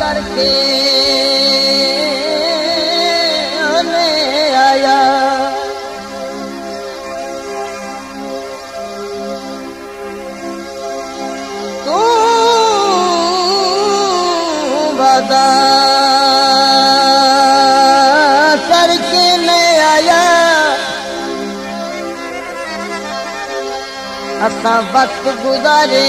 करके हमें आया। तू वादा करके नहीं आया। असां वक्त गुज़ारे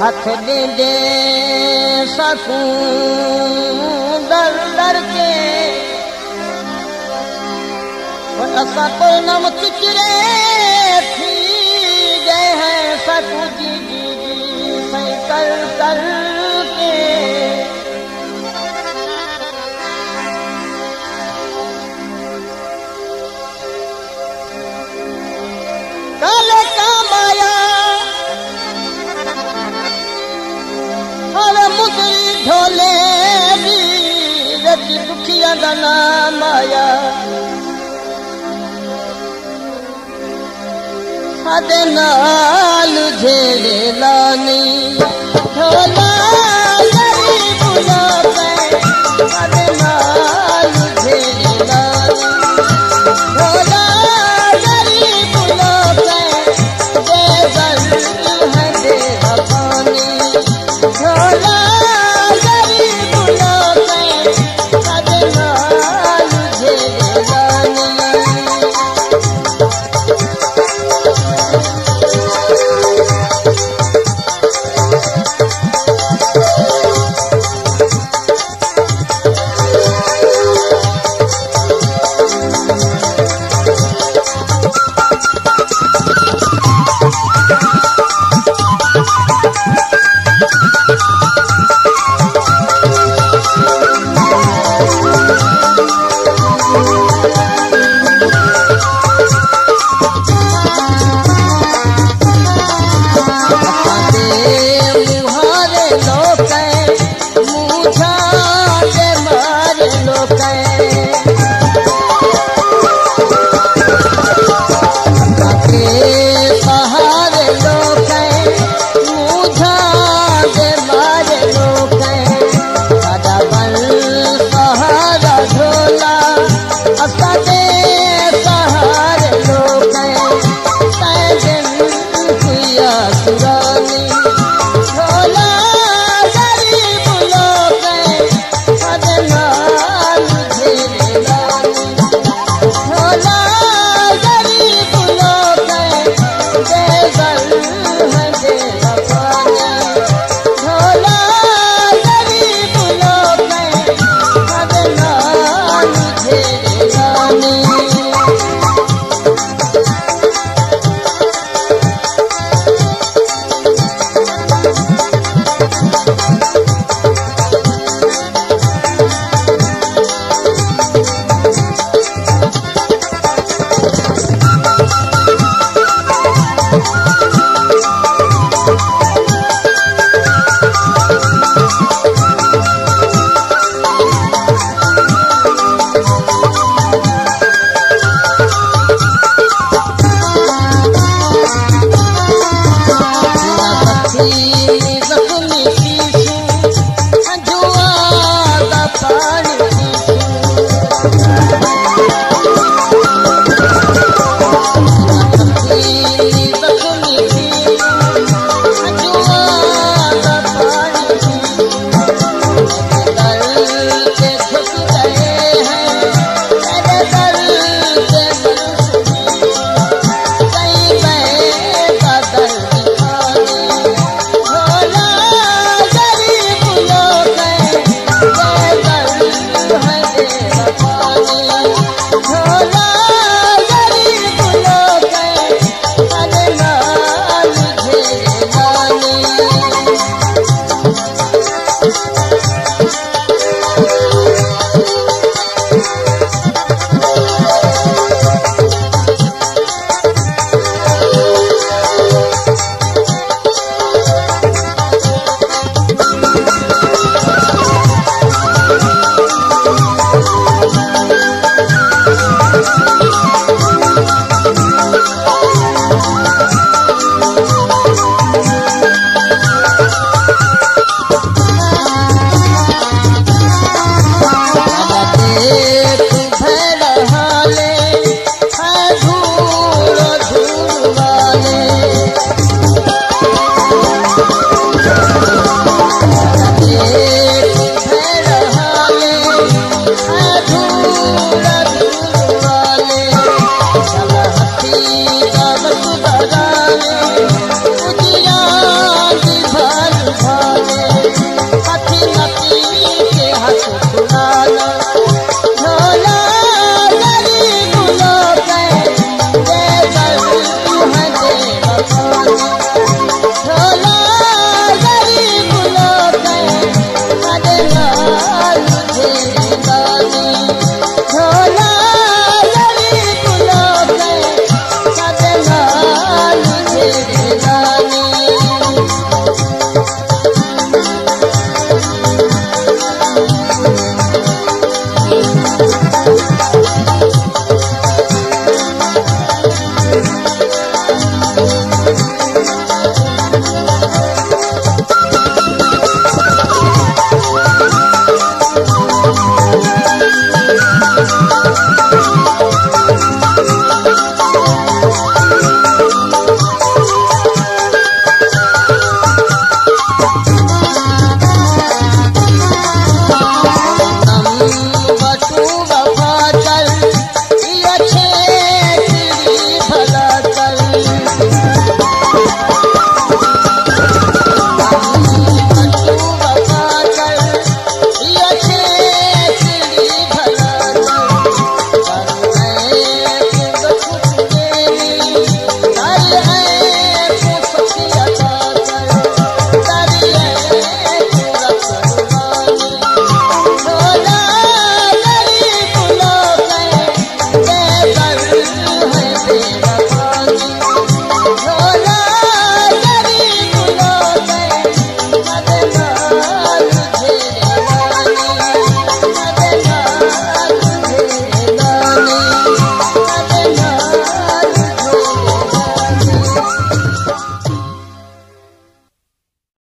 هٿ ڏيندي سڪون در اسان ڪوئي نم هين سڪون جي جي جي صحيح ڪر ڪر दुखिया दा नाम आया सादे नाल झेड़े लानी ढोले